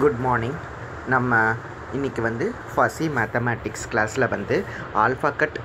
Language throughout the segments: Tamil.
குட் மார்னிங் நம்ம இன்றைக்கி வந்து ஃபசி மேத்தமேட்டிக்ஸ் கிளாஸில் வந்து alpha cut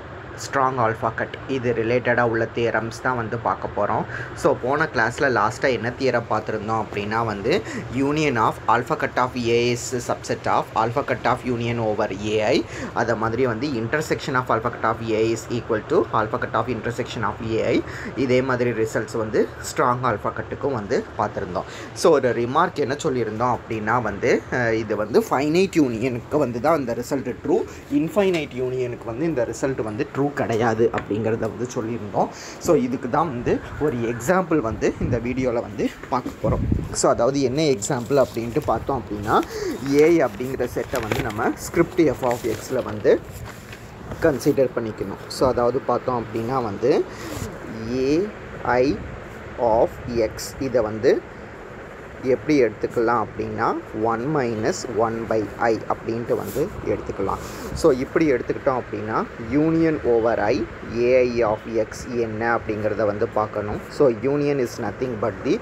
strong alpha cut இது ரிலேட்டடாக உள்ள தியரம்ஸ் தான் வந்து பார்க்க போகிறோம் ஸோ போன கிளாஸில் லாஸ்ட்டாக என்ன தியரம் பார்த்துருந்தோம் அப்படின்னா வந்து union of alpha cut of AS subset of alpha cut of union over AI அதை மாதிரி வந்து intersection of alpha cut of A is equal to alpha cut of intersection of AI இதே மாதிரி ரிசல்ட்ஸ் வந்து ஸ்ட்ராங் ஆல்ஃபா கட்டுக்கும் வந்து பார்த்துருந்தோம். ஸோ ஒரு ரிமார்க் என்ன சொல்லியிருந்தோம் அப்படின்னா வந்து இது வந்து ஃபைனைட் யூனியனுக்கு வந்து தான் இந்த ரிசல்ட் ட்ரூ இன்ஃபைனைட் யூனியனுக்கு வந்து இந்த ரிசல்ட் வந்து ட்ரூ கிடையாது அப்படிங்கிறத வந்து சொல்லியிருந்தோம். ஸோ இதுக்கு தான் வந்து ஒரு எக்ஸாம்பிள் வந்து இந்த வீடியோவில் வந்து பார்க்க போகிறோம் ஸோ அதாவது என்ன எக்ஸாம்பிள் அப்படின்ட்டு பார்த்தோம் அப்படின்னா ஏ அப்படிங்கிற செட்டை வந்து நம்ம ஸ்கிரிப்ட் எஃப் ஆஃப் எக்ஸில் வந்து கன்சிடர் பண்ணிக்கணும். ஸோ அதாவது பார்த்தோம் அப்படின்னா வந்து ஏஐ ஆஃப் எக்ஸ் இதை வந்து எப்படி எடுத்துக்கலாம் அப்படின்னா one minus one by I அப்படின்ட்டு வந்து எடுத்துக்கலாம். ஸோ இப்படி எடுத்துக்கிட்டோம் அப்படின்னா union over I AI of X என்ன அப்படிங்கிறத வந்து பார்க்கணும். So union is nothing but the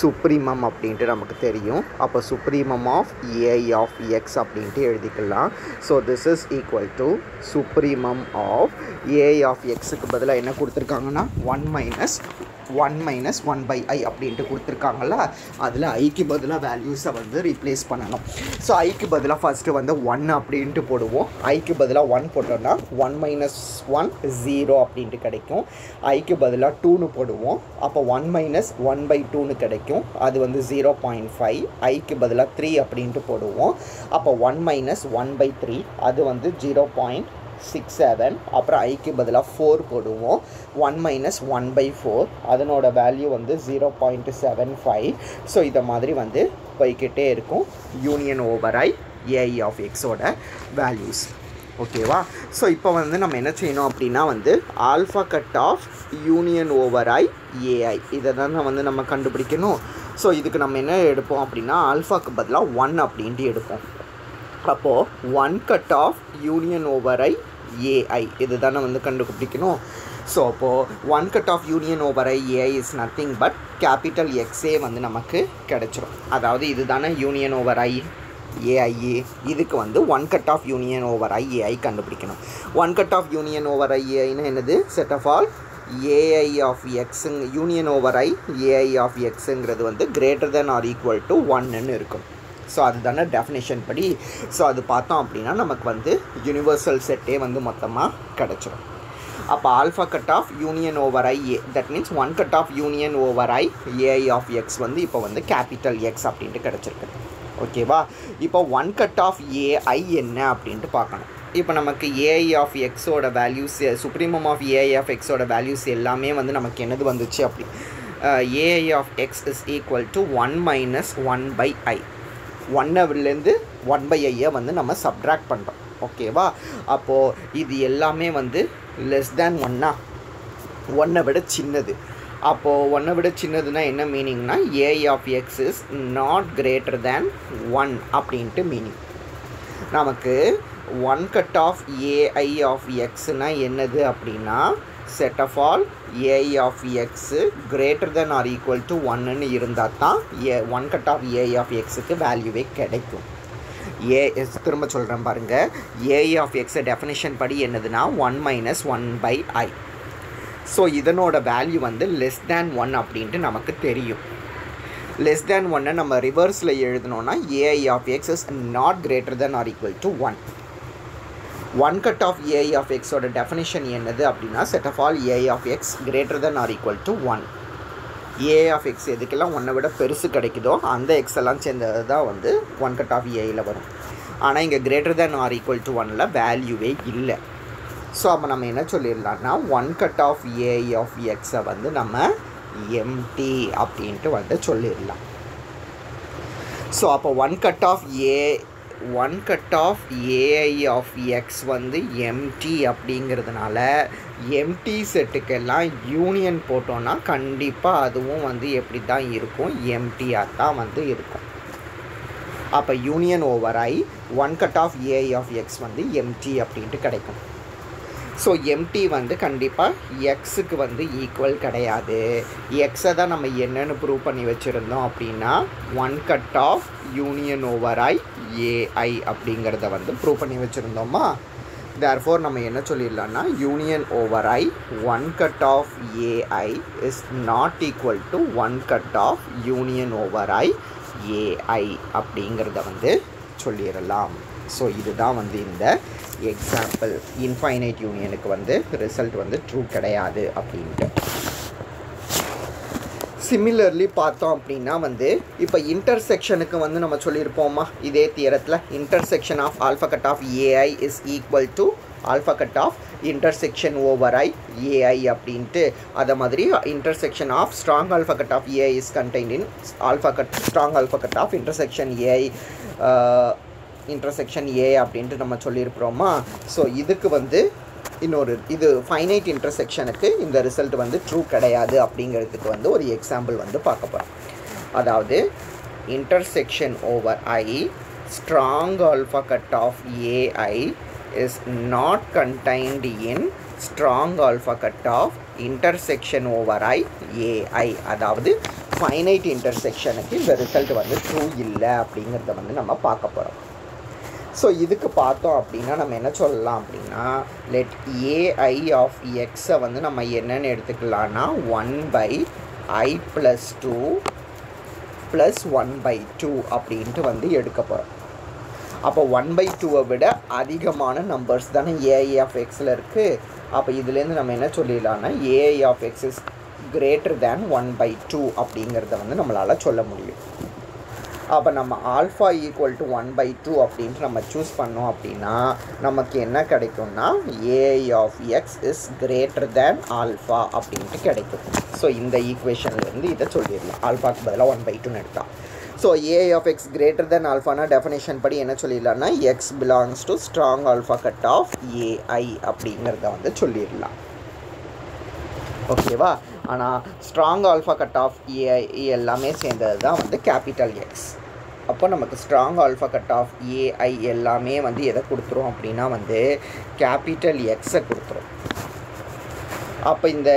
supremum அப்படின்ட்டு நமக்கு தெரியும். அப்போ supremum of AI of X அப்படின்ட்டு எழுதிக்கலாம். So this is equal to supremum of AI of எக்ஸுக்கு பதிலாக என்ன கொடுத்துருக்காங்கன்னா one minus one minus one by I அப்படின்ட்டு கொடுத்துருக்காங்கல்ல அதில் ஐக்கு பதிலாக வேல்யூஸை வந்து ரீப்ளேஸ் பண்ணணும். ஸோ ஐக்கு பதிலாக ஃபஸ்ட்டு வந்து ஒன் அப்படின்ட்டு போடுவோம். ஐக்கு பதிலாக ஒன் போட்டோம்னா ஒன் மைனஸ் ஒன் ஜீரோ அப்படின்ட்டு கிடைக்கும். ஐக்கு பதிலாக டூன்னு போடுவோம். அப்போ ஒன் மைனஸ் ஒன் பை டூன்னு கிடைக்கும். அது வந்து ஜீரோ பாயிண்ட் ஃபைவ் ஐக்கு பதிலாக த்ரீ அப்படின்ட்டு போடுவோம். அப்போ one minus one by three அது வந்து ஜீரோ பாயிண்ட் சிக்ஸ் செவன் அப்புறம் ஐக்கு பதிலாக ஃபோர் போடுவோம். One minus one by four அதனோட வேல்யூ வந்து zero point seven five so இதை மாதிரி வந்து போய்கிட்டே இருக்கும். Union over I AI of எக்ஸோட வேல்யூஸ் ஓகேவா ஸோ இப்போ வந்து நம்ம என்ன செய்யணும் அப்படின்னா வந்து alpha cut of union over I AI இதை தான் வந்து நம்ம கண்டுபிடிக்கணும். ஸோ இதுக்கு நம்ம என்ன எடுப்போம் அப்படின்னா ஆல்ஃபாக்கு பதிலாக ஒன் அப்படின்ட்டு எடுப்போம். அப்போது one cut of union over I AI இது தானே வந்து கண்டுபிடிக்கணும். ஸோ அப்போது one cut of union over I AI is nothing but capital எக்ஸே வந்து நமக்கு கிடைச்சிரும். அதாவது இது தானே யூனியன் ஓவர் ஐ ஏஐஏ இதுக்கு வந்து one cut of union over I AI கண்டுபிடிக்கணும். One cut of union over I என்னது? Set of all AI of எக்ஸுங் union over I AI of எக்ஸுங்கிறது வந்து greater than or equal to ஒன்னுன்னு இருக்கும். ஸோ அதுதானே டெஃபினேஷன் படி. ஸோ அது பார்த்தோம் அப்படின்னா நமக்கு வந்து யூனிவர்சல் செட்டே வந்து மொத்தமாக கிடச்சிரும். அப்போ alpha cut of union over I A that means one cut of union over I AI of X வந்து இப்போ வந்து கேபிட்டல் எக்ஸ் அப்படின்ட்டு கிடச்சிருக்கு. ஓகேவா இப்போ ஒன் கட் ஆஃப் ஏஐ என்ன அப்படின்ட்டு பார்க்கணும். இப்போ நமக்கு ஏஐ ஆஃப் எக்ஸோட values supremum of AI of எக்ஸோட வேல்யூஸ் எல்லாமே வந்து நமக்கு என்னது வந்துச்சு அப்படி? AI of X is equal to one minus one by I one ஹவர்லேருந்து one by ஐயை வந்து நம்ம சப்ட்ராக்ட் பண்ணுறோம் ஓகேவா அப்போது இது எல்லாமே வந்து லெஸ் தேன் ஒன்னா ஒன்றை விட சின்னது. அப்போது ஒன்றை விட சின்னதுன்னா என்ன மீனிங்னா AI of X is not greater than one அப்படின்ட்டு மீனிங் நமக்கு one cut of AI of எக்ஸ்னால் என்னது அப்படின்னா set of all AI of x greater than or equal to ஒன்னு இருந்தால் தான் ஏ one cut of AI of எக்ஸுக்கு வேல்யூவே கிடைக்கும். ஏ திரும்ப சொல்கிறேன் பாருங்கள் ஏஐ ஆஃப் எக்ஸை டெஃபினேஷன் படி என்னதுன்னா one minus one by I so இதனோட வேல்யூ வந்து லெஸ் தேன் ஒன் அப்படின்ட்டு நமக்கு தெரியும். லெஸ் தேன் ஒன்னை நம்ம ரிவர்ஸில் எழுதணும்னா A I of X is not greater than or equal to one one cut of A I of எக்ஸோட டெஃபினேஷன் என்னது அப்படின்னா set of all A I of X greater than or equal to one A of X எதுக்கெல்லாம் ஒன்றை விட பெருசு கிடைக்குதோ அந்த எக்ஸ் எல்லாம் சேர்ந்தது தான் வந்து ஒன் கட் ஆஃப் ஏஐயில் வரும். ஆனால் இங்கே greater than or equal to ஒனில் வேல்யூவே இல்லை. ஸோ அப்போ நம்ம என்ன சொல்லிடலாம்னா one cut of A I of எக்ஸை வந்து நம்ம எம்டி அப்படின்ட்டு வந்து சொல்லிடலாம். ஸோ அப்போ one cut of A one cut of A I of X வந்து எம்டி அப்படிங்கிறதுனால எம்டி செட்டுக்கெல்லாம் யூனியன் போட்டோன்னா கண்டிப்பாக அதுவும் வந்து எப்படி தான் இருக்கும் எம்டியாக தான் வந்து இருக்கும். அப்போ union over I one cut of A I of X வந்து எம்டி அப்படின்ட்டு கிடைக்கும். ஸோ எம்டி வந்து கண்டிப்பாக எக்ஸுக்கு வந்து ஈக்குவல் கிடையாது. எக்ஸை தான் நம்ம என்னென்னு ப்ரூவ் பண்ணி வச்சுருந்தோம் அப்படின்னா one cut of union over I A I அப்படிங்கிறத வந்து ப்ரூவ் பண்ணி வச்சுருந்தோமா? தேர்ஃபோர் நம்ம என்ன சொல்லிடலாம்னா union over I one cut of A I is not equal to one cut of union over I A I அப்படிங்கிறத வந்து சொல்லிடலாம். ஸோ இதுதான் வந்து இந்த எக்ஸாம்பிள் இன்ஃபைனைட் யூனியனுக்கு வந்து ரிசல்ட் வந்து ட்ரூ கிடையாது அப்படின்ட்டு. சிமிலர்லி பார்த்தோம் அப்படின்னா வந்து இப்போ இன்டர்செக்ஷனுக்கு வந்து நம்ம சொல்லியிருப்போமா? இதே தியரத்தில் intersection of alpha cut of A I is equal to alpha cut of intersection over I A I அப்படின்ட்டு. அதை மாதிரி intersection of strong alpha cut of A I is contain in alpha cut strong alpha cut of intersection A I intersection A அப்படின்ட்டு நம்ம சொல்லியிருக்கிறோமா? ஸோ இதுக்கு வந்து இன்னொரு இது ஃபைனைட் இன்டர்செக்ஷனுக்கு இந்த ரிசல்ட் வந்து ட்ரூ கிடையாது அப்படிங்கிறதுக்கு வந்து ஒரு எக்ஸாம்பிள் வந்து பார்க்க போகிறோம் அதாவது intersection over I strong alpha cut of A I is not contained in strong alpha cut of intersection over I A I அதாவது ஃபைனைட் இன்டர்செக்ஷனுக்கு இந்த ரிசல்ட் வந்து ட்ரூ இல்லை அப்படிங்கிறத வந்து நம்ம பார்க்க போகிறோம் ஸோ இதுக்கு பார்த்தோம் அப்படின்னா நம்ம என்ன சொல்லலாம் அப்படின்னா லெட் ஏஐ ஆஃப் எக்ஸை வந்து நம்ம என்னென்னு எடுத்துக்கலாம்னா one by I plus two plus one by two அப்படின்ட்டு வந்து எடுக்க போகிறோம் அப்போ ஒன் பை டூவை விட அதிகமான நம்பர்ஸ் தானே ஏஐ ஆஃப் எக்ஸில் இருக்குது அப்போ இதுலேருந்து நம்ம என்ன சொல்லிடலாம்னா A I of X is greater than one by two அப்படிங்கிறத வந்து நம்மளால் சொல்ல முடியும். அப்போ நம்ம alpha equal to one by two அப்படின்ட்டு நம்ம சூஸ் பண்ணோம் அப்படின்னா நமக்கு என்ன கிடைக்கும்னா A I of X is greater than alpha அப்படின்ட்டு கிடைக்கும். ஸோ இந்த ஈக்குவேஷன்லேருந்து இதை சொல்லிடலாம். ஆல்ஃபாக்கு பதிலாக ஒன் பை டூன்னு எடுத்தால் so A I of X greater than ஆல்ஃபானா definition படி என்ன சொல்லிடலாம்னா X belongs to strong alpha cut of A I அப்படிங்கிறத வந்து சொல்லிடலாம். ஓகேவா ஆனால் strong alpha cut of A I எல்லாமே சேர்ந்தது தான் வந்து கேபிட்டல் எக்ஸ் அப்போ நமக்கு strong alpha cut of A I எல்லாமே வந்து எதை கொடுத்துரும் அப்படின்னா வந்து கேபிட்டல் எக்ஸை கொடுத்துரும். அப்போ இந்த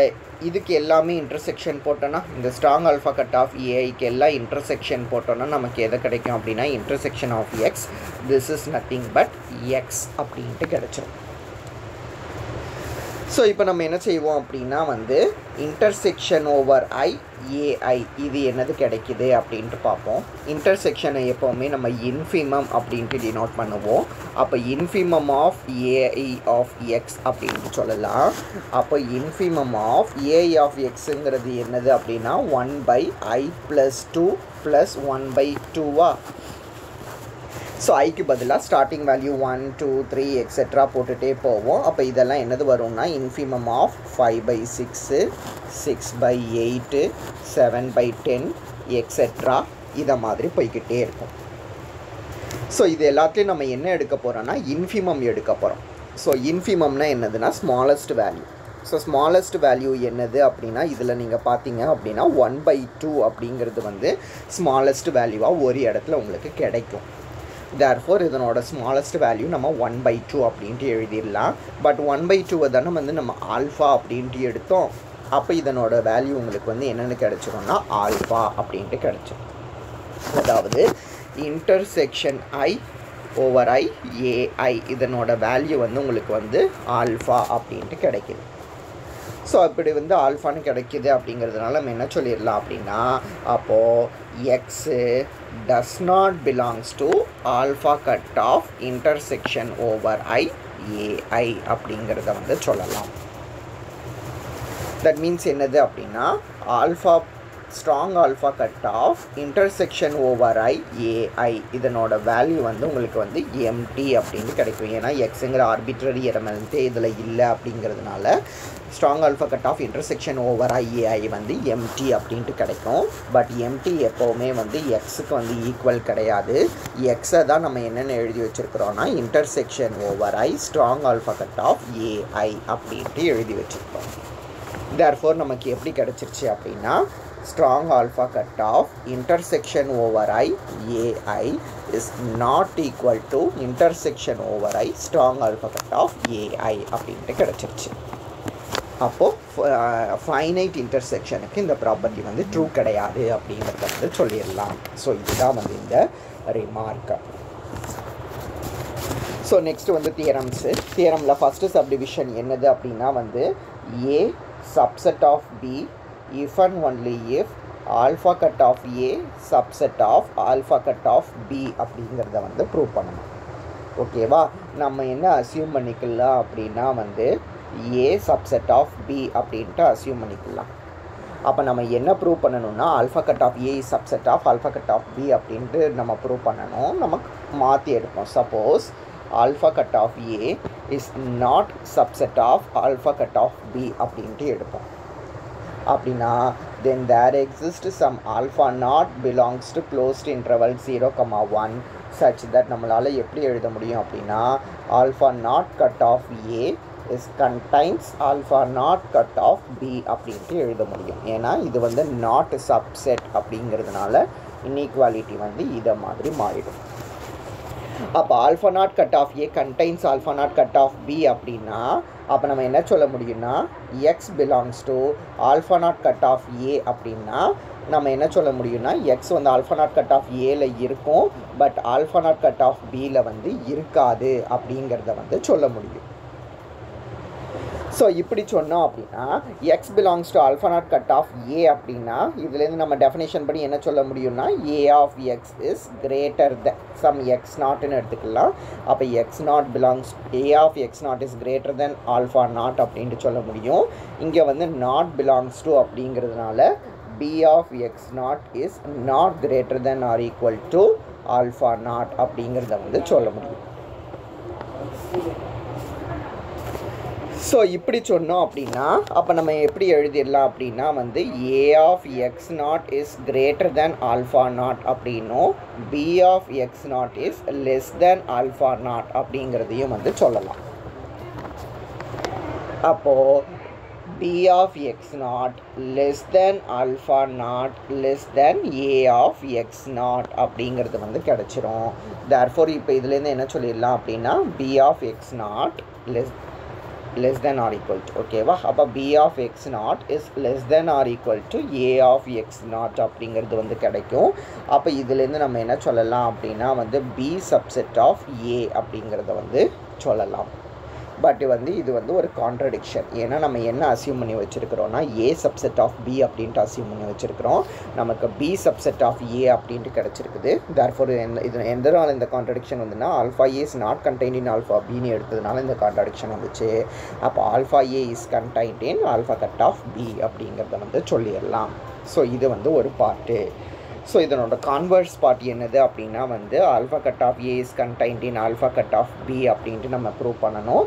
இதுக்கு எல்லாமே இன்டர்செக்ஷன் போட்டோன்னா இந்த ஸ்ட்ராங் ஆல்ஃபா கட் ஆஃப் ஏஐக்கு எல்லாம் இன்டர்செக்ஷன் போட்டோன்னா நமக்கு எதை கிடைக்கும் அப்படின்னா intersection of X this is nothing but X அப்படின்ட்டு கிடச்சிரும். ஸோ இப்போ நம்ம என்ன செய்வோம் அப்படின்னா வந்து இன்டர்செக்ஷன் ஓவர் ஐ ஏஐ இது என்னது கிடைக்குது அப்படின்ட்டு பார்ப்போம். இன்டர்செக்ஷனை எப்போவுமே நம்ம இன்ஃபிமம் அப்படின்ட்டு டினோட் பண்ணுவோம். அப்போ infimum of AI of X அப்படின்ட்டு சொல்லலாம். அப்போ இன்ஃபிமம் ஆஃப் ஏஐ ஆஃப் எக்ஸுங்கிறது என்னது அப்படின்னா one by i plus two plus one by டூவா ஸோ ஐக்கு பதிலாக starting value one two three etcetera போட்டுகிட்டே போவோம். அப்போ இதெல்லாம் என்னது வரும்னா infimum of five by six six by eight seven by ten etcetera இதை மாதிரி போய்கிட்டே இருக்கும். ஸோ இது எல்லாத்தையும் நம்ம என்ன எடுக்க போகிறோன்னா இன்ஃபிமம் எடுக்க போகிறோம் ஸோ இன்ஃபிமம்னா என்னதுன்னா smallest value so smallest value என்னது அப்படின்னா இதில் நீங்கள் பார்த்தீங்க அப்படின்னா ஒன் பை டூ அப்படிங்கிறது வந்து ஸ்மாலஸ்ட் வேல்யூவாக ஒரு இடத்துல உங்களுக்கு கிடைக்கும். தேர்ஃபோர் இதனோட ஸ்மாலஸ்ட் வேல்யூ நம்ம ஒன் பை டூ அப்படின்ட்டு எழுதிடலாம். பட் ஒன் பை டூவை தானே வந்து நம்ம ஆல்ஃபா அப்படின்ட்டு எடுத்தோம். அப்போ இதனோட வேல்யூ உங்களுக்கு வந்து என்னென்னு கிடச்சிரும்னா ஆல்ஃபா அப்படின்ட்டு கிடச்சிரும். அதாவது intersection I over I A I இதனோட வேல்யூ வந்து உங்களுக்கு வந்து ஆல்ஃபா அப்படின்ட்டு கிடைக்கிது. ஸோ அப்படி வந்து ஆல்ஃபான்னு கிடைக்கிது அப்படிங்கிறதுனால நம்ம என்ன சொல்லிடலாம் அப்படின்னா அப்போது X does not belongs to alpha cut of intersection over I A I அப்படிங்கிறத வந்து சொல்லலாம். தட் மீன்ஸ் என்னது அப்படின்னா alpha strong alpha cut of intersection over I A I இதனோட வேல்யூ வந்து உங்களுக்கு வந்து எம்டி அப்படின்னு கிடைக்கும். ஏன்னா எக்ஸுங்கிற ஆர்பிட்ரரி எலமெண்ட்டே இதில் இல்லை அப்படிங்கிறதுனால strong alpha cut of intersection over I A I வந்து எம்டி அப்படின்ட்டு கிடைக்கும். பட் எம்டி எப்போவுமே வந்து எக்ஸுக்கு வந்து ஈக்குவல் கிடையாது. எக்ஸை தான் நம்ம என்னென்ன எழுதி வச்சுருக்கிறோன்னா intersection over I strong alpha cut of A I அப்படின்ட்டு எழுதி வச்சுருக்கோம். தேர்ஃபோர் நமக்கு எப்படி கிடச்சிருச்சு அப்படின்னா strong alpha cutoff intersection over i ai is not equal to intersection over i strong alpha cutoff ai அப்படின்ட்டு கிடச்சிருச்சு. அப்போது ஃபைனைட் இன்டர்செக்ஷனுக்கு இந்த ப்ராப்பர்ட்டி வந்து ட்ரூ கிடையாது அப்படிங்கிறத வந்து சொல்லிடலாம். ஸோ இதுதான் வந்து இந்த ரிமார்க்கு ஸோ நெக்ஸ்ட் வந்து தியரம்ஸு தியரமில் ஃபஸ்ட்டு சப்டிவிஷன் என்னது அப்படின்னா வந்து A subset of B if and only if alpha cut of A subset of alpha cut of B அப்படிங்கிறத வந்து ப்ரூவ் பண்ணணும். ஓகேவா நம்ம என்ன அசியூம் பண்ணிக்கலாம் அப்படின்னா வந்து ஏ சப்செட் ஆஃப் பி அப்படின்ட்டு அசியூம் பண்ணிக்கலாம். அப்போ நம்ம என்ன ப்ரூவ் பண்ணணும்னா alpha cut of A subset of alpha cut of B அப்படின்ட்டு நம்ம ப்ரூவ் பண்ணணும். நமக்கு மாற்றி எடுப்போம். Suppose alpha cut of A is not subset of alpha cut of B அப்படின்ட்டு எடுப்போம். அப்படின்னா then there exist some alpha naught belongs to closed interval zero comma one such that நம்மளால் எப்படி எழுத முடியும் அப்படின்னா alpha naught cut of A is contains alpha naught cut of B அப்படின்ட்டு எழுத முடியும். ஏன்னா இது வந்து நாட் சப்செட் அப்படிங்கிறதுனால இன்இக்வாலிட்டி வந்து இதை மாதிரி மாறிடும். அப்போ alpha naught cut of A contains alpha naught cut of B அப்படின்னா அப்போ நம்ம என்ன சொல்ல முடியும்னா X belongs to alpha naught cut of A அப்படின்னா நம்ம என்ன சொல்ல முடியும்னா எக்ஸ் வந்து ஆல்ஃபா நாட் கட் ஆஃப் ஏல இருக்கும் but alpha naught cut of பியில் வந்து இருக்காது அப்படிங்கிறத வந்து சொல்ல முடியும். ஸோ இப்படி சொன்னோம் அப்படின்னா X belongs to alpha naught cut of A அப்படின்னா இதுலேருந்து நம்ம டெஃபினேஷன் படி என்ன சொல்ல முடியும்னா A of X is greater the some X நாட்னு எடுத்துக்கலாம். அப்போ X naught belongs A of X naught is greater than alpha naught அப்படின்ட்டு சொல்ல முடியும். இங்கே வந்து நாட் பிலாங்ஸ் டு அப்படிங்கிறதுனால B of X naught is not greater than or equal to alpha naught அப்படிங்கிறத வந்து சொல்ல முடியும். ஸோ இப்படி சொன்னோம் அப்படின்னா அப்போ நம்ம எப்படி எழுதிடலாம் அப்படின்னா வந்து A of X naught is greater than alpha naught அப்படின்னும் B of X naught is less than alpha naught அப்படிங்கிறதையும் வந்து சொல்லலாம். அப்போது B of X naught less than alpha naught less than A of X naught அப்படிங்கிறது வந்து கிடச்சிரும். தேர்ஃபோர் இப்போ இதுலேருந்து என்ன சொல்லிடலாம் அப்படின்னா B of X naught less less than or equal to ஓகேவா அப்போ B of X naught is less than or equal to A of X naught அப்படிங்கிறது வந்து கிடைக்கும். அப்போ இதுலேருந்து நம்ம என்ன சொல்லலாம் அப்படின்னா வந்து பி சப்செட் ஆஃப் ஏ அப்படிங்கிறத வந்து சொல்லலாம். பட் வந்து இது வந்து ஒரு கான்ட்ரடிக்ஷன் ஏன்னா நம்ம என்ன அசியூம் பண்ணி வச்சுருக்கிறோன்னா ஏ சப்செட் ஆஃப் பி அப்படின்ட்டு அசியூம் பண்ணி வச்சுருக்கிறோம். நமக்கு பி சப்செட் ஆஃப் ஏ அப்படின்ட்டு கிடச்சிருக்குது. தேர்ஃபோர் எந்த இது எந்த நாள் இந்த கான்ட்ரடிக்ஷன் வந்துன்னா alpha A is not contain in alpha பின்னு எடுத்ததுனால இந்த கான்ட்ரடிக்ஷன் வந்துச்சு. அப்போ alpha A is contained in alpha cut of B அப்படிங்கிறத வந்து சொல்லிடலாம். ஸோ இது வந்து ஒரு பார்ட்டு ஸோ இதனோட கான்வர்ஸ் பார்ட் என்னது அப்படின்னா வந்து alpha cut of A is contained in alpha cut of B அப்படின்ட்டு நம்ம ப்ரூவ் பண்ணணும்.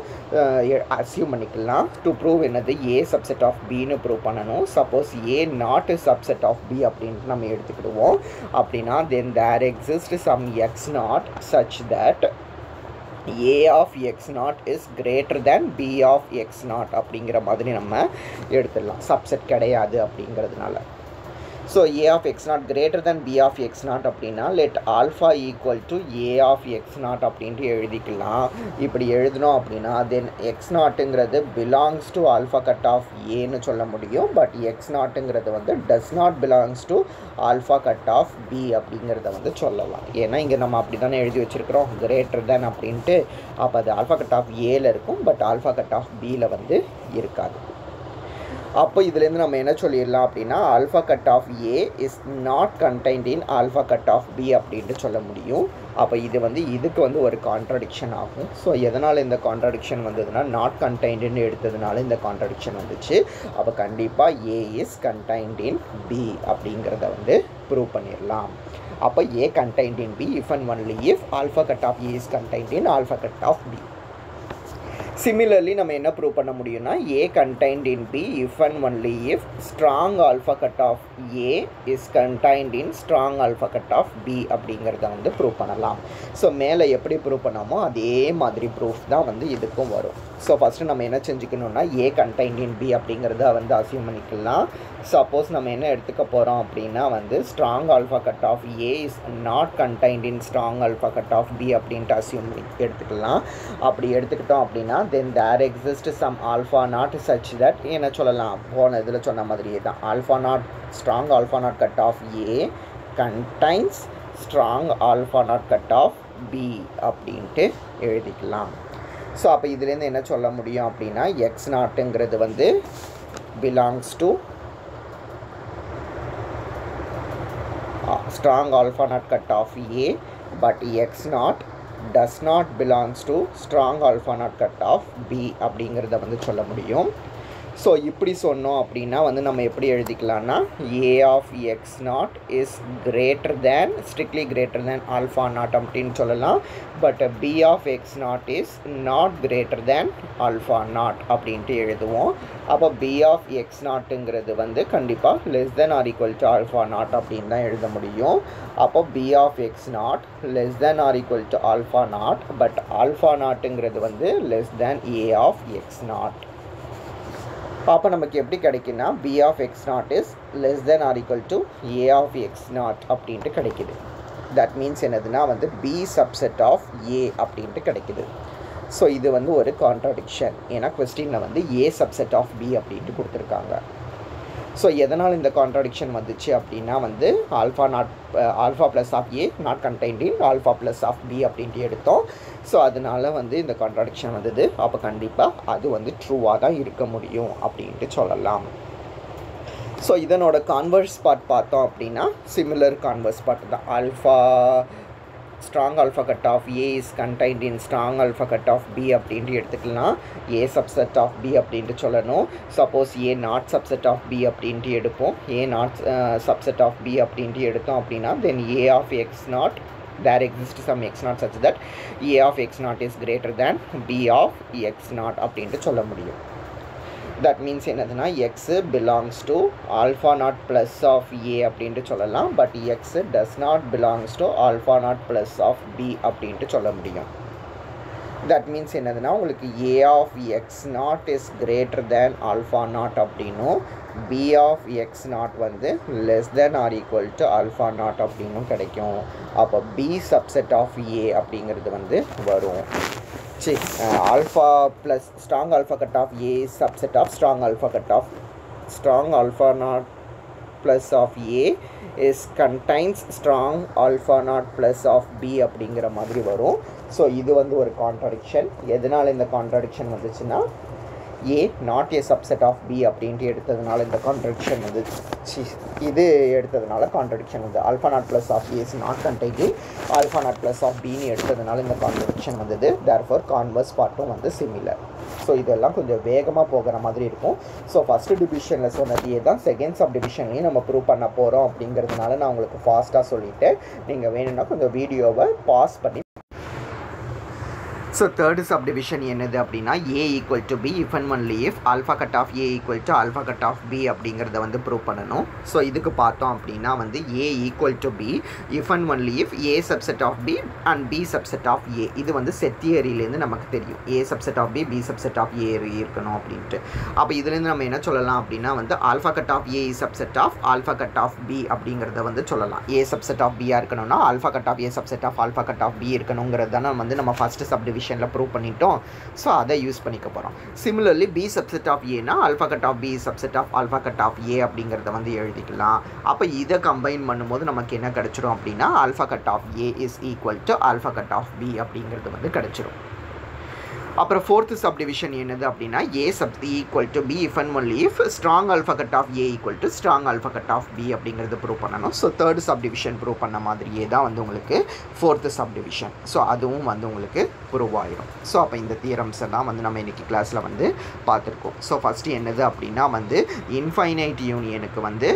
அசியூம் பண்ணிக்கலாம். டு ப்ரூவ் என்னது ஏ சப்செட் ஆஃப் பின்னு ப்ரூவ் பண்ணணும். Suppose A not subset of B அப்படின்ட்டு நம்ம எடுத்துக்கிடுவோம். அப்படின்னா then there exist some X naught such that A of X naught is greater than B of X naught அப்படிங்கிற மாதிரி நம்ம எடுத்துடலாம். சப்செட் கிடையாது அப்படிங்கிறதுனால. So A of X naught greater than B of X naught அப்படின்னா let alpha equal to A of X naught அப்படின்ட்டு எழுதிக்கலாம். இப்படி எழுதினோம் அப்படின்னா then X நாட்டுங்கிறது belongs to alpha cut of ஏன்னு சொல்ல முடியும். பட் எக்ஸ் நாட்டுங்கிறது வந்து does not belongs to alpha cut of B அப்படிங்கிறத வந்து சொல்லலாம். ஏன்னா இங்கே நம்ம அப்படி தானே எழுதி வச்சுருக்கிறோம். கிரேட்டர் தென் அப்படின்ட்டு. அப்போ அது ஆல்ஃபா கட் ஆஃப் ஏல இருக்கும். பட் ஆல்ஃபா கட் ஆஃப் பியில் வந்து இருக்காது. அப்போ இதுலேருந்து நம்ம என்ன சொல்லிடலாம் அப்படின்னா alpha cut of A is not contained in alpha cut of B அப்படின்ட்டு சொல்ல முடியும். அப்போ இது வந்து இதுக்கு வந்து ஒரு கான்ட்ரடிக்ஷன் ஆகும். ஸோ எதனால் இந்த கான்ட்ரடிக்ஷன் வந்ததுன்னா நாட் கண்டைன்டுன்னு எடுத்ததுனால இந்த கான்ட்ரடிக்ஷன் வந்துச்சு. அப்போ கண்டிப்பாக A is contained in B அப்படிங்கிறத வந்து ப்ரூவ் பண்ணிடலாம். அப்போ A contained in B if and only if alpha cut of A is contained in alpha cut of B similarly நம்ம என்ன ப்ரூவ் பண்ண முடியும்னா A contained in B if and only if strong alpha cut of A is contained in strong alpha cut of B அப்படிங்கிறத வந்து ப்ரூவ் பண்ணலாம். ஸோ மேலே எப்படி ப்ரூவ் பண்ணாமோ அதே மாதிரி ப்ரூஃப் தான் வந்து இதுக்கும் வரும். ஸோ ஃபஸ்ட்டு நம்ம என்ன செஞ்சுக்கணும்னா ஏ கண்டைன்ட் இன் பி அப்படிங்கிறத வந்து அசியூம் பண்ணிக்கலாம். சப்போஸ் நம்ம என்ன எடுத்துக்க போகிறோம் அப்படின்னா வந்து strong alpha cut of A is not contained in strong alpha cut of B அப்படின்ட்டு அசியூம் எடுத்துக்கலாம். அப்படி எடுத்துக்கிட்டோம் அப்படின்னா then there exist some alpha naught such that என்ன சொல்லலாம் போன இதில் சொன்ன மாதிரியே தான் alpha naught strong alpha naught cut of A contains strong alpha naught cut of B அப்படின்ட்டு எழுதிக்கலாம். ஸோ அப்போ இதுலேருந்து என்ன சொல்ல முடியும் அப்படின்னா எக்ஸ் நாட்டுங்கிறது வந்து belongs to strong alpha naught cut of A but X naught does not belongs to strong alpha naught cut of B அப்படிங்கிறத வந்து சொல்ல முடியும் ஸோ இப்படி சொன்னோம் அப்படின்னா வந்து நம்ம எப்படி எழுதிக்கலாம்னா A of X naught is greater than strictly greater than alpha naught அப்படின்னு சொல்லலாம். But B of X naught is not greater than alpha naught அப்படின்ட்டு எழுதுவோம். அப்போ பி ஆஃப் எக்ஸ் நாட்டுங்கிறது வந்து கண்டிப்பாக less than or equal to alpha naught அப்படின்னு தான் எழுத முடியும். அப்போ B of X naught less than or equal to alpha naught but alpha நாட்டுங்கிறது வந்து less than A of X naught அப்போ நமக்கு எப்படி கிடைக்குன்னா B of X naught is less than or equal to A of X naught அப்படின்ட்டு கிடைக்குது. தட் மீன்ஸ் என்னதுன்னா வந்து பி சப்செட் ஆஃப் ஏ அப்படின்ட்டு கிடைக்குது. ஸோ இது வந்து ஒரு கான்ட்ராடிக்ஷன் ஏன்னா கொஸ்டினில் வந்து ஏ சப்செட் ஆஃப் பி அப்படின்ட்டு கொடுத்துருக்காங்க. ஸோ எதனால் இந்த கான்ட்ராடிக்ஷன் வந்துச்சு அப்படின்னா வந்து alpha naught alpha plus of A not contained in alpha plus of B அப்படின்ட்டு எடுத்தோம். ஸோ அதனால வந்து இந்த கான்ட்ராடிக்ஷன் வந்தது. அப்போ கண்டிப்பாக அது வந்து ட்ரூவாக தான் இருக்க முடியும் அப்படின்ட்டு சொல்லலாம். ஸோ இதனோட கான்வர்ஸ் பார்ட் பார்த்தோம் அப்படின்னா சிமிலர் கான்வர்ஸ் பார்ட் தான். Alpha strong alpha cut of A is contained in strong alpha cut of B அப்படின்ட்டு எடுத்துக்கலாம். ஏ சப்செட் ஆஃப் பி அப்படின்ட்டு சொல்லணும். Suppose A not subset of B அப்படின்ட்டு எடுப்போம். A not subset of B அப்படின்ட்டு எடுத்தோம் அப்படின்னா then A of X naught there exists some X naught such that a of X naught is greater than b of x naught அப்படின்ட்டு சொல்ல முடியும். தட் மீன்ஸ் என்னதுன்னா X belongs to alpha naught plus of A அப்படின்ட்டு சொல்லலாம். But X does not belongs to alpha naught plus of B அப்படின்ட்டு சொல்ல முடியும். தட் மீன்ஸ் என்னதுன்னா உங்களுக்கு A of X naught is greater than alpha naught அப்படின்னும் பி ஆஃப் எக்ஸ் நாட் வந்து less than or equal to alpha naught அப்படின்னும் கிடைக்கும். அப்போ பி சப்செட் ஆஃப் ஏ அப்படிங்கிறது வந்து வரும். சரி alpha plus strong alpha cut of A subset of strong alpha cut of strong alpha naught plus of A is contains strong alpha naught plus of B அப்படிங்கிற மாதிரி வரும். ஸோ இது வந்து ஒரு கான்ட்ரடிக்ஷன் எதனால் இந்த கான்ட்ரடிக்ஷன் வந்துச்சுன்னா A not A subset of B அப்படின்ட்டு எடுத்ததுனால இந்த கான்ட்ரடிக்ஷன் வந்து இது எடுத்ததுனால கான்ட்ரடிக்ஷன் வந்து alpha naught plus of A is not contained alpha naught plus of பின்னு எடுத்ததுனால இந்த கான்ட்ரடிக்ஷன் வந்தது. தேர்ஃபோர் கான்வர்ஸ் பார்ட்டும் வந்து சிமிலர் ஸோ இதெல்லாம் கொஞ்சம் வேகமாக போகிற மாதிரி இருக்கும். ஸோ ஃபஸ்ட்டு டிவிஷனில் சொன்னதையே தான் செகண்ட் சப் டிவிஷன்லையும் நம்ம ப்ரூவ் பண்ண போகிறோம் அப்படிங்கிறதுனால நான் உங்களுக்கு ஃபாஸ்ட்டாக சொல்லிவிட்டு நீங்கள் வேணும்னா கொஞ்சம் வீடியோவை பாஸ் பண்ணி ஸோ தேர்டு சப்டிவிஷன் என்னது அப்படின்னா A equal to B if and only if alpha cut of A equal to alpha cut of B அப்படிங்கிறத வந்து ப்ரூவ் பண்ணணும். ஸோ இதுக்கு பார்த்தோம் அப்படின்னா வந்து A equal to B if and only if A subset of B and B subset of A இது வந்து செட் தியரியிலேருந்து நமக்கு தெரியும். A subset of B B subset of A இருக்கணும் அப்படின்ட்டு. அப்போ இதுலேருந்து நம்ம என்ன சொல்லலாம் அப்படின்னா வந்து alpha cut of A subset of alpha cut of B அப்படிங்கிறத வந்து சொல்லலாம். ஏ சப்செட் ஆஃப் பியாக இருக்கணும்னா alpha cut of A subset of alpha cut of B இருக்கணுங்கிறது தான் வந்து நம்ம ஃபஸ்ட்டு சப்டிவிஷன் டிவிஷனில் ப்ரூவ் பண்ணிட்டோம். ஸோ அதை யூஸ் பண்ணிக்க போகிறோம் சிமிலர்லி பி சப்செட் ஆஃப் ஏனா alpha cut of B subset of alpha cut of A அப்படிங்கிறத வந்து எழுதிக்கலாம். அப்போ இதை கம்பைன் பண்ணும்போது நமக்கு என்ன கிடச்சிரும் அப்படின்னா alpha cut of A is equal to alpha cut of B அப்படிங்கிறது வந்து கிடச்சிரும். அப்புறம் ஃபோர்த்து சப்டிவிஷன் என்னது அப்படின்னா A sub equal to B if and only if strong alpha cut of A equal to strong alpha cut of B அப்படிங்கிறது ப்ரூவ் பண்ணணும். ஸோ தேர்ட் சப்டிவிஷன் ப்ரூவ் பண்ண மாதிரியே தான் வந்து உங்களுக்கு ஃபோர்த்து சப்டிவிஷன் ஸோ அதுவும் வந்து உங்களுக்கு ப்ரூவ் ஆயிரும். ஸோ அப்போ இந்த தியரம்ஸ் எல்லாம் வந்து நம்ம இன்றைக்கி கிளாஸில் வந்து பார்த்துருக்கோம். ஸோ ஃபஸ்ட்டு என்னது அப்படின்னா வந்து இன்ஃபைனைட் யூனியனுக்கு வந்து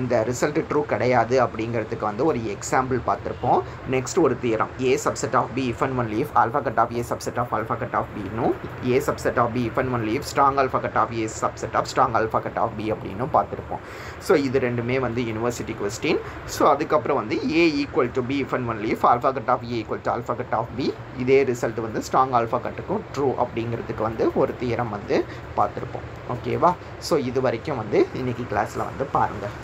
இந்த ரிசல்ட் ட்ரூ கிடையாது அப்படிங்கிறதுக்கு வந்து ஒரு எக்ஸாம்பிள் பார்த்துருப்போம். நெக்ஸ்ட் ஒரு theorem A subset of B if and only if alpha cut of A subset of alpha cut cut of பின்னும் A subset of B if and only if strong alpha cut of A subset of strong alpha cut of B அப்படின்னு பார்த்துருப்போம். ஸோ இது ரெண்டுமே வந்து யூனிவர்சிட்டி கொஸ்டின் ஸோ அதுக்கப்புறம் வந்து A equal to B if and only if alpha cut of A equal to alpha cut of B இதே ரிசல்ட் வந்து ஸ்ட்ராங் ஆல்ஃபா கட்டுக்கும் ட்ரூ அப்படிங்கிறதுக்கு வந்து ஒரு தியரம் வந்து பார்த்துருப்போம். ஓகேவா ஸோ இது வரைக்கும் வந்து இன்றைக்கி கிளாஸில் வந்து பாருங்கள்